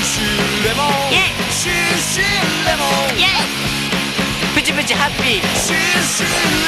シュレモプチプチハッピー。シュレモン